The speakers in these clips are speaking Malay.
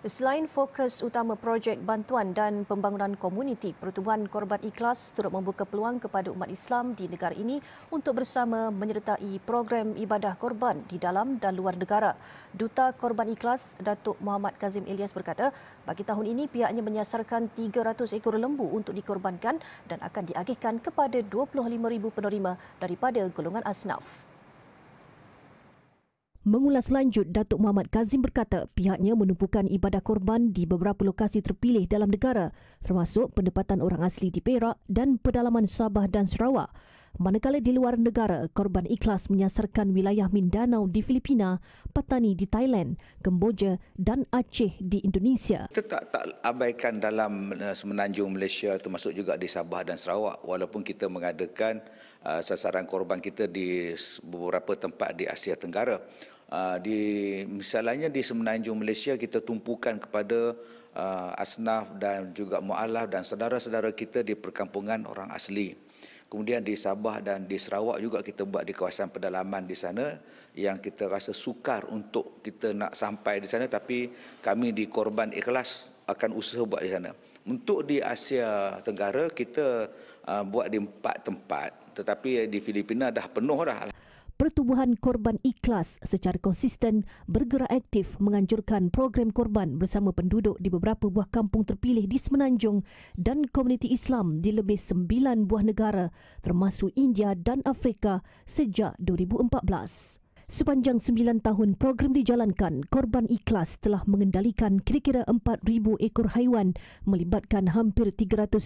Selain fokus utama projek bantuan dan pembangunan komuniti, Pertubuhan Korban Ikhlas turut membuka peluang kepada umat Islam di negara ini untuk bersama menyertai program ibadah korban di dalam dan luar negara. Duta Korban Ikhlas, Datuk Muhammad Kazim Ilyas berkata, bagi tahun ini pihaknya menyasarkan 300 ekor lembu untuk dikorbankan dan akan diagihkan kepada 25,000 penerima daripada golongan asnaf. Mengulas lanjut, Datuk Muhammad Kazim berkata pihaknya menumpukan ibadah korban di beberapa lokasi terpilih dalam negara termasuk pendapatan orang asli di Perak dan pedalaman Sabah dan Sarawak. Manakala di luar negara, korban ikhlas menyasarkan wilayah Mindanao di Filipina, Patani di Thailand, Kemboja dan Aceh di Indonesia. Kita tak, tak abaikan dalam uh, semenanjung Malaysia termasuk juga di Sabah dan Sarawak walaupun kita mengadakan uh, sasaran korban kita di beberapa tempat di Asia Tenggara. Uh, di misalnya di semenanjung Malaysia kita tumpukan kepada uh, asnaf dan juga mualaf dan saudara-saudara kita di perkampungan orang asli. Kemudian di Sabah dan di Sarawak juga kita buat di kawasan pedalaman di sana yang kita rasa sukar untuk kita nak sampai di sana tapi kami di Korban Ikhlas akan usaha buat di sana. Untuk di Asia Tenggara kita uh, buat di empat tempat tetapi di Filipina dah penuh dah. Pertubuhan Korban Ikhlas secara konsisten bergerak aktif menganjurkan program korban bersama penduduk di beberapa buah kampung terpilih di Semenanjung dan komuniti Islam di lebih sembilan buah negara termasuk India dan Afrika sejak 2014. Sepanjang sembilan tahun program dijalankan, Korban Ikhlas telah mengendalikan kira-kira 4,000 ekor haiwan melibatkan hampir 300,000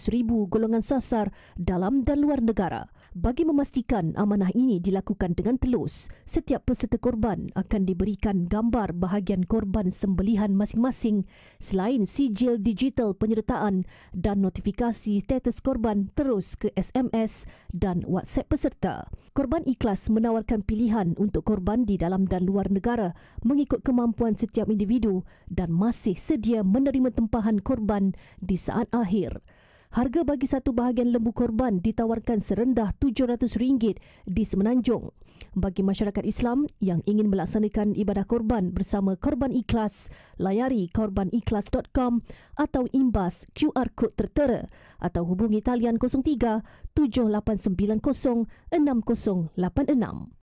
golongan sasar dalam dan luar negara. Bagi memastikan amanah ini dilakukan dengan telus, setiap peserta korban akan diberikan gambar bahagian korban sembelihan masing-masing selain sijil digital penyertaan dan notifikasi status korban terus ke SMS dan WhatsApp peserta. Korban Ikhlas menawarkan pilihan untuk korban di dalam dan luar negara mengikut kemampuan setiap individu dan masih sedia menerima tempahan korban di saat akhir. Harga bagi satu bahagian lembu korban ditawarkan serendah RM700 di Semenanjung bagi masyarakat Islam yang ingin melaksanakan ibadah korban bersama Korban Ikhlas, layari korbanikhlas.com atau imbas QR kod tertera atau hubungi talian 03 7890 6086.